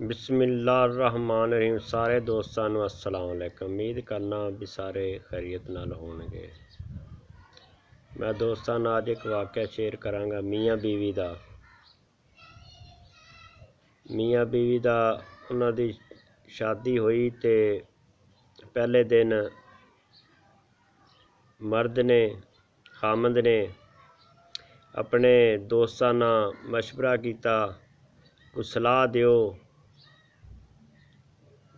ਬਿਸਮਿਲ੍ਲਾਹਿਰਰਹਿਮਾਨਿਰਰਹੀਮ ਸਾਰੇ ਦੋਸਤਾਂ ਨੂੰ ਅਸਲਾਮ ਅਲੈਕਮ ਉਮੀਦ ਕਰਨਾ ਵੀ ਸਾਰੇ ਖੈਰੀਅਤ ਨਾਲ ਹੋਣਗੇ ਮੈਂ ਦੋਸਤਾਂ ਨਾਲ ਅੱਜ ਇੱਕ ਵਾਕਿਆ ਸ਼ੇਅਰ ਕਰਾਂਗਾ ਮੀਆਂ ਬੀਵੀ ਦਾ ਮੀਆਂ ਬੀਵੀ ਦਾ ਉਹਨਾਂ ਦੀ ਸ਼ਾਦੀ ਹੋਈ ਤੇ ਪਹਿਲੇ ਦਿਨ ਮਰਦ ਨੇ ਖਾਮਦ ਨੇ ਆਪਣੇ ਦੋਸਤਾਂ ਨਾਲ مشورہ ਕੀਤਾ ਕੋਈ ਸਲਾਹ ਦਿਓ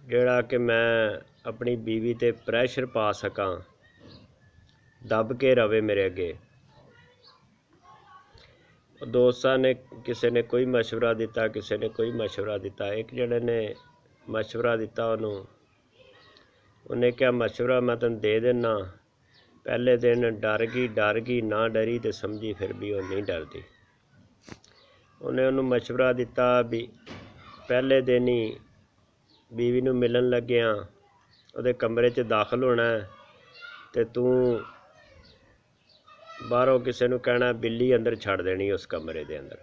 ਜਿਹੜਾ ਕਿ ਮੈਂ ਆਪਣੀ ਬੀਵੀ ਤੇ ਪ੍ਰੈਸ਼ਰ ਪਾ ਸਕਾਂ ਦੱਬ ਕੇ ਰਵੇ ਮੇਰੇ ਅੱਗੇ ਦੋਸਤਾਂ ਨੇ ਕਿਸੇ ਨੇ ਕੋਈ مشورہ ਦਿੱਤਾ ਕਿਸੇ ਨੇ ਕੋਈ مشورہ ਦਿੱਤਾ ਇੱਕ ਜਿਹੜੇ ਨੇ مشورہ ਦਿੱਤਾ ਉਹਨੂੰ ਉਹਨੇ ਕਿਹਾ مشورہ ਮੈਂ ਤੈਨੂੰ ਦੇ ਦੇਣਾ ਪਹਿਲੇ ਦਿਨ ਡਰ ਗਈ ਡਰ ਗਈ ਨਾ ਡਰੀ ਤੇ ਸਮਝੀ ਫਿਰ ਵੀ ਉਹ ਨਹੀਂ ਡਰਦੀ ਉਹਨੇ ਉਹਨੂੰ مشورہ ਦਿੱਤਾ ਵੀ ਪਹਿਲੇ ਦਿਨ ਹੀ ਬੀਵੀ ਨੂੰ ਮਿਲਣ ਲੱਗਿਆ ਉਹਦੇ ਕਮਰੇ 'ਚ ਦਾਖਲ ਹੋਣਾ ਤੇ ਤੂੰ ਬਾਹਰੋਂ ਕਿਸੇ ਨੂੰ ਕਹਿਣਾ ਬਿੱਲੀ ਅੰਦਰ ਛੱਡ ਦੇਣੀ ਉਸ ਕਮਰੇ ਦੇ ਅੰਦਰ।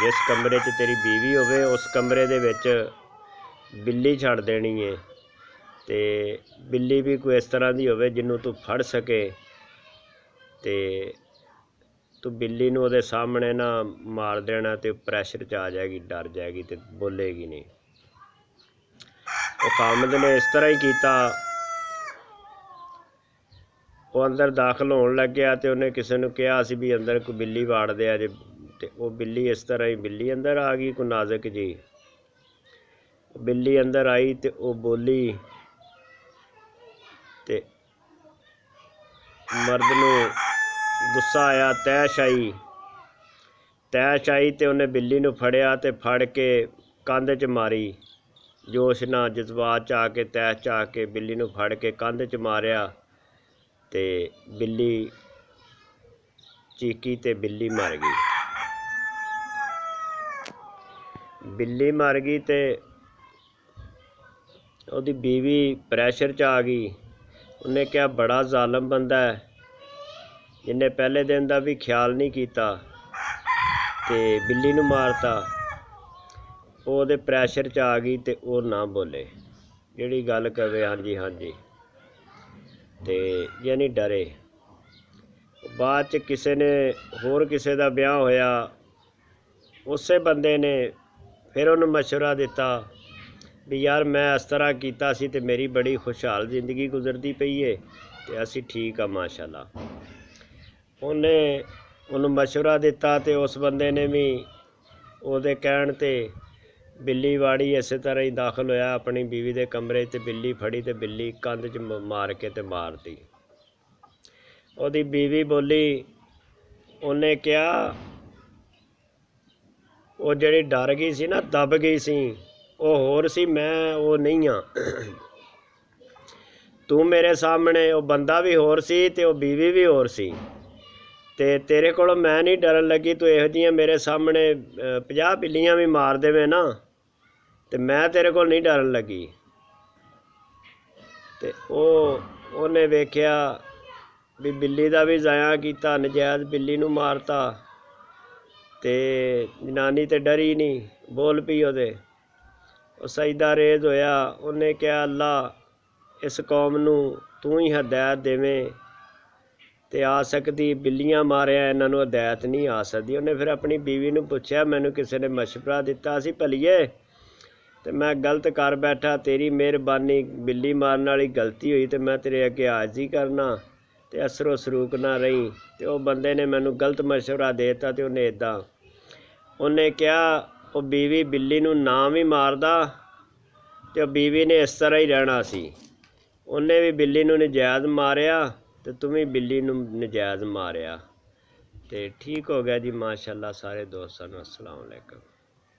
ਜਿਸ ਕਮਰੇ 'ਚ ਤੇਰੀ ਬੀਵੀ ਹੋਵੇ, ਉਸ ਕਮਰੇ ਦੇ ਵਿੱਚ ਬਿੱਲੀ ਛੱਡ ਦੇਣੀ ਏ ਤੇ ਬਿੱਲੀ ਵੀ ਕੋਈ ਇਸ ਤਰ੍ਹਾਂ ਦੀ ਹੋਵੇ ਜਿਹਨੂੰ ਤੂੰ ਫੜ ਸਕੇ ਤੇ ਤੂੰ ਬਿੱਲੀ ਨੂੰ ਉਹਦੇ ਸਾਹਮਣੇ ਨਾ ਮਾਰ ਦੇਣਾ ਤੇ ਪ੍ਰੈਸ਼ਰ 'ਚ ਆ ਜਾਏਗੀ, ਡਰ ਜਾਏਗੀ ਤੇ ਬੋਲੇਗੀ ਨਹੀਂ। ਉਹ ਕਾਮਦ ਨੇ ਇਸ ਤਰ੍ਹਾਂ ਹੀ ਕੀਤਾ। ਉਹ ਅੰਦਰ ਦਾਖਲ ਹੋਣ ਲੱਗਿਆ ਤੇ ਉਹਨੇ ਕਿਸੇ ਨੂੰ ਕਿਹਾ ਸੀ ਵੀ ਅੰਦਰ ਕੋਈ ਬਿੱਲੀ ਵਾੜਦੇ ਆ ਜੇ। ਤੇ ਉਹ ਬਿੱਲੀ ਇਸ ਤਰ੍ਹਾਂ ਹੀ, ਬਿੱਲੀ ਅੰਦਰ ਆ ਗਈ ਕੋਈ ਨਾਜ਼ਕ ਜੀ। ਬਿੱਲੀ ਅੰਦਰ ਆਈ ਤੇ ਉਹ ਬੋਲੀ, ਤੇ ਮਰਦ ਨੂੰ ਗੁੱਸਾ ਆਇਆ, ਤੈਸ਼ ਆਈ। ਤੈਸ਼ ਆਈ ਤੇ ਉਹਨੇ ਬਿੱਲੀ ਨੂੰ ਫੜਿਆ ਤੇ ਫੜ ਕੇ ਕੰਧ 'ਚ ਮਾਰੀ। ਜੋਸ਼ ਨਾਲ ਜਜ਼ਬਾਤ 'ਚ ਆ ਕੇ ਤੈਸ਼ 'ਚ ਆ ਕੇ ਬਿੱਲੀ ਨੂੰ ਫੜ ਕੇ ਕੰਧ 'ਚ ਮਾਰਿਆ ਤੇ ਬਿੱਲੀ ਚੀਕੀ ਤੇ ਬਿੱਲੀ ਮਰ ਗਈ। ਬਿੱਲੀ ਮਰ ਗਈ ਤੇ ਉਹਦੀ ਬੀਵੀ ਪ੍ਰੈਸ਼ਰ 'ਚ ਆ ਗਈ। ਉਹਨੇ ਕਿਹਾ, ਬੜਾ ਜ਼ਾਲਮ ਬੰਦਾ ਹੈ। ਜਿਹਨੇ ਪਹਿਲੇ ਦਿਨ ਦਾ ਵੀ ਖਿਆਲ ਨਹੀਂ ਕੀਤਾ ਤੇ ਬਿੱਲੀ ਨੂੰ ਮਾਰਤਾ। ਉਹਦੇ ਪ੍ਰੈਸ਼ਰ 'ਚ ਆ ਗਈ ਤੇ ਉਹ ਨਾ ਬੋਲੇ ਜਿਹੜੀ ਗੱਲ ਕਰੇ ਹਾਂਜੀ ਹਾਂਜੀ ਤੇ ਯਾਨੀ ਡਰੇ ਬਾਅਦ 'ਚ ਕਿਸੇ ਨੇ ਹੋਰ ਕਿਸੇ ਦਾ ਵਿਆਹ ਹੋਇਆ ਉਸੇ ਬੰਦੇ ਨੇ ਫਿਰ ਉਹਨੂੰ مشورہ ਦਿੱਤਾ ਵੀ ਯਾਰ ਮੈਂ ਇਸ ਤਰ੍ਹਾਂ ਕੀਤਾ ਸੀ ਤੇ ਮੇਰੀ ਬੜੀ ਖੁਸ਼ਹਾਲ ਜ਼ਿੰਦਗੀ ਗੁਜ਼ਰਦੀ ਪਈ ਏ ਤੇ ਅਸੀਂ ਠੀਕ ਆ ਮਾਸ਼ਾਅੱਲਾ ਉਹਨੇ ਉਹਨੂੰ مشورہ ਦਿੱਤਾ ਤੇ ਉਸ ਬੰਦੇ ਨੇ ਵੀ ਉਹਦੇ ਕਹਿਣ ਤੇ ਬਿੱਲੀ ਵਾੜੀ ਇਸੇ ਤਰ੍ਹਾਂ ਹੀ ਦਾਖਲ ਹੋਇਆ, ਆਪਣੀ ਬੀਵੀ ਦੇ ਕਮਰੇ 'ਚ ਬਿੱਲੀ ਫੜੀ ਤੇ ਬਿੱਲੀ ਕੰਧ 'ਚ ਮਾਰ ਕੇ ਤੇ ਮਾਰਤੀ। ਉਹਦੀ ਬੀਵੀ ਬੋਲੀ, ਉਹਨੇ ਕਿਹਾ, ਉਹ ਜਿਹੜੀ ਡਰ ਗਈ ਸੀ ਨਾ, ਦਬ ਗਈ ਸੀ, ਉਹ ਹੋਰ ਸੀ, ਮੈਂ ਉਹ ਨਹੀਂ ਆ। ਤੂੰ ਮੇਰੇ ਸਾਹਮਣੇ, ਉਹ ਬੰਦਾ ਵੀ ਹੋਰ ਸੀ ਤੇ ਉਹ ਬੀਵੀ ਵੀ ਹੋਰ ਸੀ। ਤੇ ਤੇਰੇ ਕੋਲੋਂ ਮੈਂ ਨਹੀਂ ਡਰਨ ਲੱਗੀ, ਤੂੰ ਇਹੋ ਜੀਆਂ ਮੇਰੇ ਸਾਹਮਣੇ 50 ਬਿੱਲੀਆਂ ਵੀ ਮਾਰ ਦੇਵੇਂ ਨਾ। ਤੇ ਮੈਂ ਤੇਰੇ ਕੋਲ ਨਹੀਂ ਡਰਨ ਲੱਗੀ। ਤੇ ਉਹ, ਉਹਨੇ ਵੇਖਿਆ ਵੀ ਬਿੱਲੀ ਦਾ ਵੀ ਜ਼ਾਇਆ ਕੀਤਾ, ਨਜਾਇਜ਼ ਬਿੱਲੀ ਨੂੰ ਮਾਰਤਾ। ਤੇ ਜਨਾਨੀ ਤੇ ਡਰੀ ਨਹੀਂ ਬੋਲ ਪਈ ਉਹਦੇ। ਉਹ ਸਜਦਾ ਰੇਜ਼ ਹੋਇਆ, ਉਹਨੇ ਕਿਹਾ, ਅੱਲਾ, ਇਸ ਕੌਮ ਨੂੰ ਤੂੰ ਹੀ ਹਦਾਇਤ ਦੇਵੇਂ ਤੇ ਆ ਸਕਦੀ, ਬਿੱਲੀਆਂ ਮਾਰਿਆ, ਇਹਨਾਂ ਨੂੰ ਹਦਾਇਤ ਨਹੀਂ ਆ ਸਕਦੀ। ਉਹਨੇ ਫਿਰ ਆਪਣੀ ਬੀਵੀ ਨੂੰ ਪੁੱਛਿਆ, ਮੈਨੂੰ ਕਿਸੇ ਨੇ ਮਸ਼ਵਰਾ ਦਿੱਤਾ ਸੀ ਭਲੀਏ? ਅਤੇ ਮੈਂ ਗਲਤ ਕਰ ਬੈਠਾ, ਤੇਰੀ ਮਿਹਰਬਾਨੀ ਬਿੱਲੀ ਮਾਰਨ ਵਾਲੀ ਗਲਤੀ ਹੋਈ ਅਤੇ ਮੈਂ ਤੇਰੇ ਅੱਗੇ ਹਾਜ਼ਰੀ ਕਰਨਾ। ਅਤੇ ਅਸਰੋ ਸਰੂਕ ਨਾ ਰਹੀ ਅਤੇ ਉਹ ਬੰਦੇ ਨੇ ਮੈਨੂੰ ਗਲਤ ਮਸ਼ਵਰਾ ਦੇ ਦਿੱਤਾ ਅਤੇ ਉਹਨੇ ਇੱਦਾਂ ਉਹਨੇ ਕਿਹਾ, ਉਹ ਬੀਵੀ ਬਿੱਲੀ ਨੂੰ ਨਾ ਵੀ ਮਾਰਦਾ ਅਤੇ ਉਹ ਬੀਵੀ ਨੇ ਇਸ ਤਰ੍ਹਾਂ ਹੀ ਰਹਿਣਾ ਸੀ। ਉਹਨੇ ਵੀ ਬਿੱਲੀ ਨੂੰ ਨਜਾਇਜ਼ ਮਾਰਿਆ ਤੇ ਤੂੰ ਵੀ ਬਿੱਲੀ ਨੂੰ ਨਜਾਇਜ਼ ਮਾਰਿਆ। ਤੇ ਠੀਕ ਹੋ ਗਿਆ ਜੀ, ਮਾਸ਼ਾਅੱਲਾ ਸਾਰੇ ਦੋਸਤਾਂ ਨੂੰ ਅਸਲਾਮ